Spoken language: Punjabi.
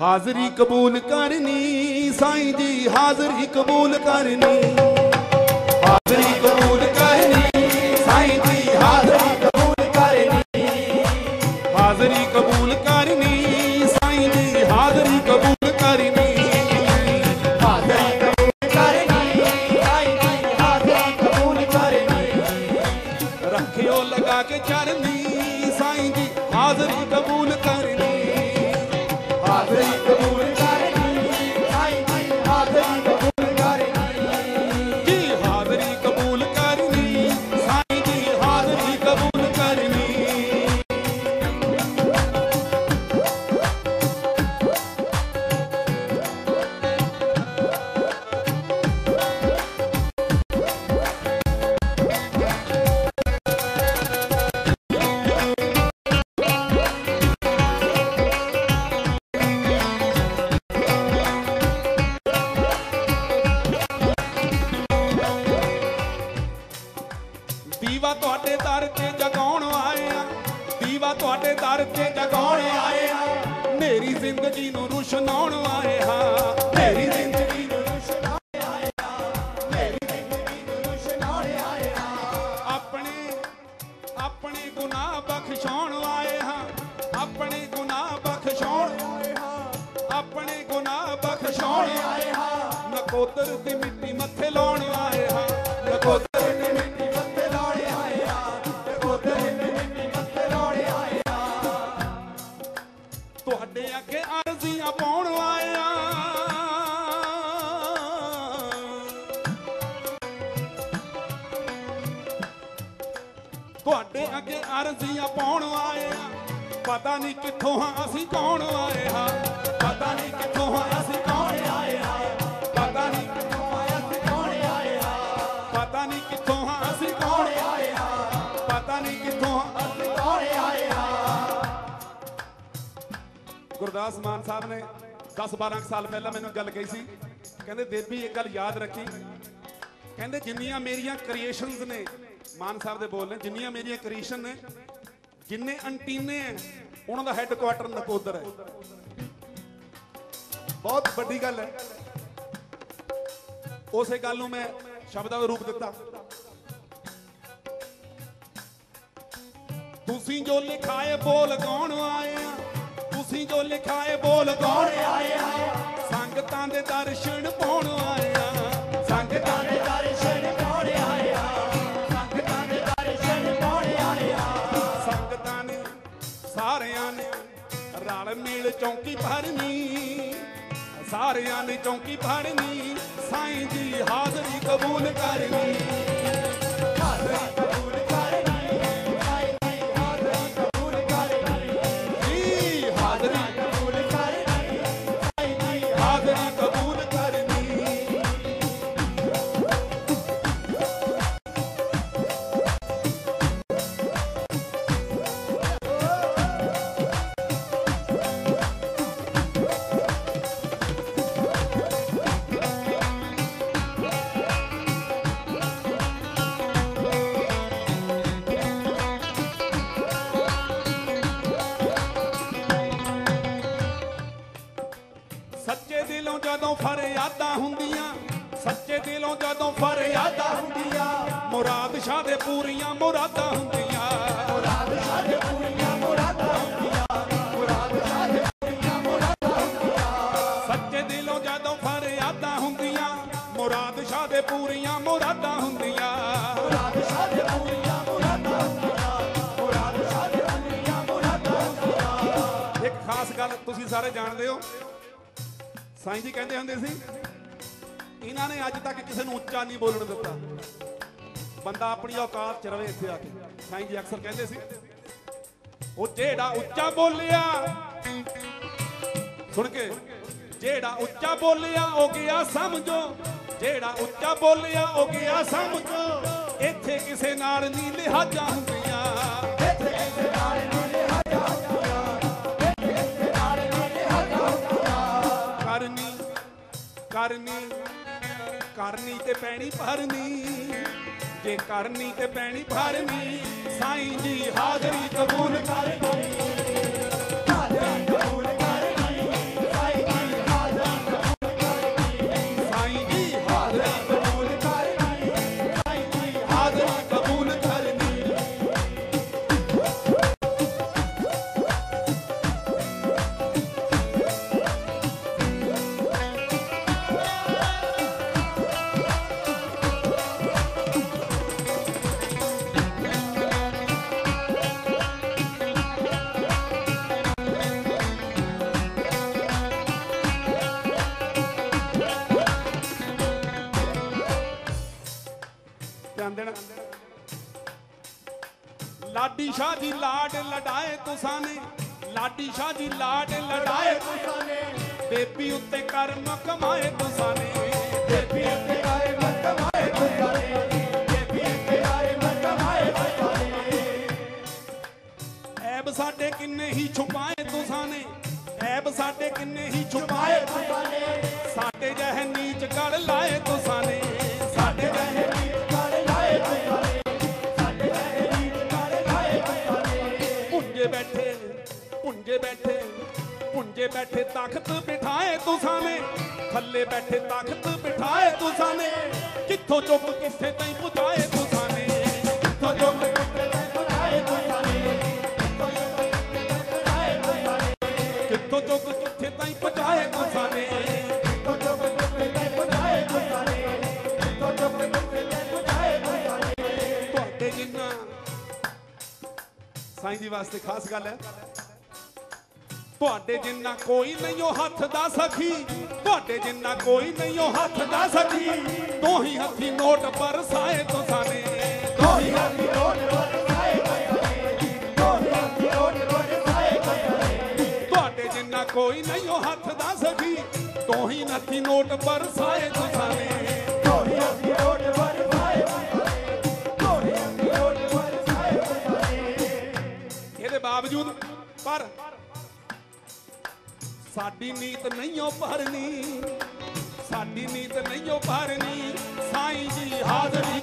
ਹਾਜ਼ਰੀ ਕਬੂਲ ਕਰਨੀ ਸਾਈਂ ਜੀ ਹਾਜ਼ਰੀ ਕਬੂਲ ਕਰਨੀ। ਦਰ ਤੇ ਜਗਾਉਣ ਆਇਆ ਮੇਰੀ ਜ਼ਿੰਦਗੀ ਨੂੰ ਰੁਸ਼ਨਾਉਣ ਆਇਆ ਮੇਰੀ ਜ਼ਿੰਦਗੀ ਨੂੰ ਆਪਣੇ ਆਪਣੇ ਗੁਨਾਹ ਬਖਸ਼ਾਉਣ ਆਏ ਹਾਂ। ਆਪਣੇ ਗੁਨਾਹ ਬਖਸ਼ਾਉਣ ਆਏ ਹਾਂ। ਆਪਣੇ ਗੁਨਾਹ ਬਖਸ਼ਾਉਣ ਆਏ ਹਾਂ। ਨਕੋਦਰ ਦੀ ਮਿੱਟੀ ਮੱਥੇ ਲਾਉਣ ਆਏ ਹਾਂ। ਤੁਹਾਡੇ ਅੱਗੇ ਅਰਜ਼ੀਆਂ ਪਾਉਣ ਆਏ ਆ ਪਤਾ ਨਹੀਂ ਕਿੱਥੋਂ ਹਾਂ ਅਸੀਂ ਕੌਣ ਆਏ ਹਾਂ। ਪਤਾ ਨਹੀਂ ਕਿੱਥੋਂ ਹਾਂ ਅਸੀਂ ਕੌਣ ਆਏ ਹਾਂ। ਪਤਾ ਨਹੀਂ ਕਿੱਥੋਂ ਹਾਂ ਅਸੀਂ ਕੌਣ ਆਏ ਹਾਂ। ਪਤਾ ਨਹੀਂ ਕਿੱਥੋਂ ਹਾਂ ਅਸੀਂ ਕੌਣ ਆਏ ਹਾਂ। ਪਤਾ ਨਹੀਂ ਕਿੱਥੋਂ ਹਾਂ ਅਸੀਂ ਕੌਣ ਆਏ ਹਾਂ। ਗੁਰਦਾਸ ਮਾਨ ਸਾਹਿਬ ਨੇ 10 12 ਸਾਲ ਪਹਿਲਾਂ ਮੈਨੂੰ ਗੱਲ ਕਹੀ ਸੀ। ਕਹਿੰਦੇ ਦੇਵੀ ਇੱਕ ਗੱਲ ਯਾਦ ਰੱਖੀ। ਕਹਿੰਦੇ ਜਿੰਨੀਆਂ ਮੇਰੀਆਂ ਕ੍ਰੀਏਸ਼ਨਸ ਨੇ, ਮਾਨ ਸਾਹਿਬ ਦੇ ਬੋਲ ਨੇ, ਜਿੰਨੀਆਂ ਮੇਰੀਆਂ ਕ੍ਰੀਏਸ਼ਨ ਨੇ, ਜਿੰਨੇ ਅੰਟੀਨੇ ਹੈ ਉਹਨਾਂ ਦਾ ਹੈੱਡਕੁਆਟਰ ਨਕੋਦਰ ਹੈ ਬਹੁਤ ਵੱਡੀ ਗੱਲ ਹੈ ਉਸੇ ਗੱਲ ਨੂੰ ਮੈਂ ਸ਼ਬਦਾਂ ਦਾ ਰੂਪ ਦਿੱਤਾ। ਤੁਸੀਂ ਜੋ ਲਿਖਾਏ ਬੋਲ ਗਾਉਣ ਆਏ ਆ, ਤੁਸੀਂ ਜੋ ਲਿਖਾਏ ਬੋਲ ਗਾਉਣ ਆਏ ਆ, ਸੰਗਤਾਂ ਦੇ ਦਰਸ਼ਨ ਪਾਉਣ ਆਏ ਆ। ਮਿਲ ਚੌਂਕੀ ਭਰਨੀ। ਸਾਰਿਆਂ ਨੇ ਚੌਂਕੀ ਭਰਨੀ ਸਾਈਂ ਦੀ ਹਾਜ਼ਰੀ ਹੁੰਦੀਆਂ, ਸੱਚੇ ਦਿਲੋਂ ਜਦੋਂ ਫਰਿਆਦਾਂ ਹੁੰਦੀਆਂ ਮੁਰਾਦ ਸ਼ਾਹ ਦੇ ਪੂਰੀਆਂ ਮੁਰਾਦਾਂ ਹੁੰਦੀਆਂ। ਮੁਰਾਦ ਸਾਡੇ ਪੂਰੀਆਂ ਮੁਰਾਦਾਂ ਹੁੰਦੀਆਂ ਮੁਰਾਦ ਸਾਡੇ ਪੂਰੀਆਂ ਮੁਰਾਦਾਂ ਹੁੰਦੀਆਂ। ਸੱਚੇ ਦਿਲੋਂ ਜਦੋਂ ਫਰਿਆਦਾਂ ਹੁੰਦੀਆਂ ਮੁਰਾਦ ਸ਼ਾਹ ਦੇ ਪੂਰੀਆਂ ਮੁਰਾਦਾਂ ਹੁੰਦੀਆਂ। ਮੁਰਾਦ ਸਾਡੇ ਪੂਰੀਆਂ ਮੁਰਾਦਾਂ ਹੁੰਦੀਆਂ ਮੁਰਾਦ ਸਾਡੇ ਪੂਰੀਆਂ ਮੁਰਾਦਾਂ ਹੁੰਦੀਆਂ। ਇੱਕ ਖਾਸ ਗੱਲ ਤੁਸੀਂ ਸਾਰੇ ਜਾਣਦੇ ਹੋ। ਸਾਈਂ ਜੀ ਕਹਿੰਦੇ ਹੁੰਦੇ ਸੀ ਇਹਨਾਂ ਨੇ ਅੱਜ ਤੱਕ ਕਿਸੇ ਨੂੰ ਉੱਚਾ ਨਹੀਂ ਬੋਲਣ ਦਿੱਤਾ। ਬੰਦਾ ਆਪਣੀ ਔਕਾਤ ਚ ਰਵੇ ਇੱਥੇ ਆ ਕੇ। ਸਾਈਂ ਜੀ ਅਕਸਰ ਕਹਿੰਦੇ ਸੀ, ਉਹ ਜਿਹੜਾ ਉੱਚਾ ਬੋਲਿਆ, ਸੁਣ ਕੇ, ਜਿਹੜਾ ਉੱਚਾ ਬੋਲਿਆ ਉਹ ਗਿਆ ਸਮਝੋ, ਜਿਹੜਾ ਉੱਚਾ ਬੋਲਿਆ ਉਹ ਗਿਆ ਸਮਝੋ, ਇੱਥੇ ਕਿਸੇ ਨਾਲ ਨਹੀਂ ਲਿਹਾਜ਼ਾਂ ਹੁੰਦੀਆਂ। ਇੱਥੇ ਕਿਸੇ ਨਾਲ ਨਹੀਂ ਲਿਹਾਜ਼ਾ ਹੁੰਦੀਆਂ। ਇੱਥੇ ਕਿਸੇ ਨਾਲ ਨਹੀਂ ਲਿਹਾਜ਼ਾ ਹੁੰਦੀਆਂ। ਕਰਨੀ ਕਰਨੀ ਕਰਨੀ ਤੇ ਪੈਣੀ ਭਰਨੀ, ਜੇ ਕਰਨੀ ਤੇ ਪੈਣੀ ਭਰਨੀ, ਸਾਈਂ ਜੀ ਹਾਜ਼ਰੀ ਕਬੂਲ ਕਰਨੀ ਹਾਜ਼ਰੀ ਲਾਡੀ ਸ਼ਾਹ ਜੀ ਲਾਡ ਲਡਾਏ ਤੁਸਾਂ ਨੇ। ਲਾਡੀ ਸ਼ਾਹ ਜੀ ਲਾਡ ਲਡਾਏ ਤੁਸਾਂ ਨੇ। ਬੇਬੀ ਉੱਤੇ ਕਰਮ ਕਮਾਏ ਤੁਸਾਂ ਨੇ। ਬੇਬੀ ਉੱਤੇ ਆਏ ਕਮਾਏ ਤੁਸਾਂ ਨੇ। ਬੇਬੀ ਉੱਤੇ ਆਏ ਕਮਾਏ ਤੁਸਾਂ ਨੇ। ਐਬ ਸਾਡੇ ਕਿੰਨੇ ਹੀ ਛੁਪਾਏ ਤੁਸਾਂ ਨੇ। ਐਬ ਸਾਡੇ ਕਿੰਨੇ ਹੀ ਛੁਪਾਏ ਤੁਸਾਂ ਨੇ। ਸਾਡੇ ਜਿਹੇ ਨੀਚ ਗੜ ਲਾਏ ਤੁਸਾਂ ਨੇ। ਸਾਡੇ ਜਿਹੇ ਨੀਤ ਨੇ ਬੈਠੇ ਪੁੰਜੇ ਬੈਠੇ ਪੁੰਜੇ ਬੈਠੇ ਤਖਤ ਬਿਠਾਏ ਤੁਸਾਂ ਨੇ ਥੱਲੇ ਬੈਠੇ ਤਖਤ ਬਿਠਾਏ ਤੁਸਾਂ ਨੇ ਕਿੱਥੋਂ ਚੁੱਪ ਕਿੱਥੇ ਤਾਈਂ ਪੁਜਾਏ ਤੁਸਾਂ ਨੇ ਤੋ ਜੋ ਸਾਈਂ ਜੀ ਵਾਸਤੇ ਖਾਸ ਗੱਲ ਹੈ। ਤੁਹਾਡੇ ਜਿੰਨਾ ਕੋਈ ਨਹੀਂ ਉਹ ਹੱਥ ਦਾ ਸਖੀ। ਤੁਹਾਡੇ ਜਿੰਨਾ ਕੋਈ ਨਹੀਂ ਉਹ ਹੱਥ ਦਾ ਸਖੀ। ਦੋਹੀ ਹੱਥੀ ਨੋਟ ਬਰਸਾਏ ਤੁਸਾਂ ਨੇ ਹੱਥੀ ਨੇ ਦੋਹੀ ਹੱਥੀ ਰੋਡ ਰੋਡ ਖਾਏ ਤੁਸਾਂ ਨੇ ਤੁਹਾਡੇ ਜਿੰਨਾ ਕੋਈ ਨਹੀਂ ਉਹ ਹੱਥ ਦਾ ਸਖੀ। ਦੋਹੀ ਨੱਥੀ ਨੋਟ ਬਰਸਾਏ ਤੁਸਾਂ ਨੇ ਬਾਵਜੂਦ ਪਰ ਸਾਡੀ ਨੀਤ ਨਹੀਂ ਉਹ ਭਰਨੀ। ਸਾਡੀ ਨੀਤ ਨਹੀਂ ਉਹ ਭਰਨੀ। ਸਾਈਂ ਜੀ ਹਾਜ਼ਰੀ